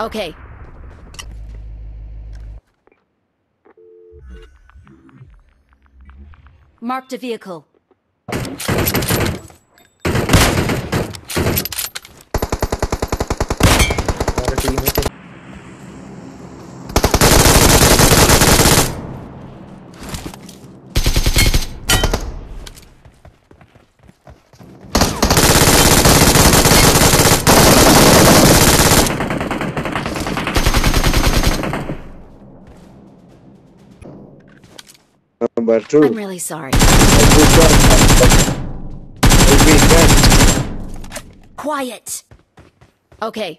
Okay. Marked a vehicle. A vehicle. Number two. I'm really sorry. Quiet. Okay.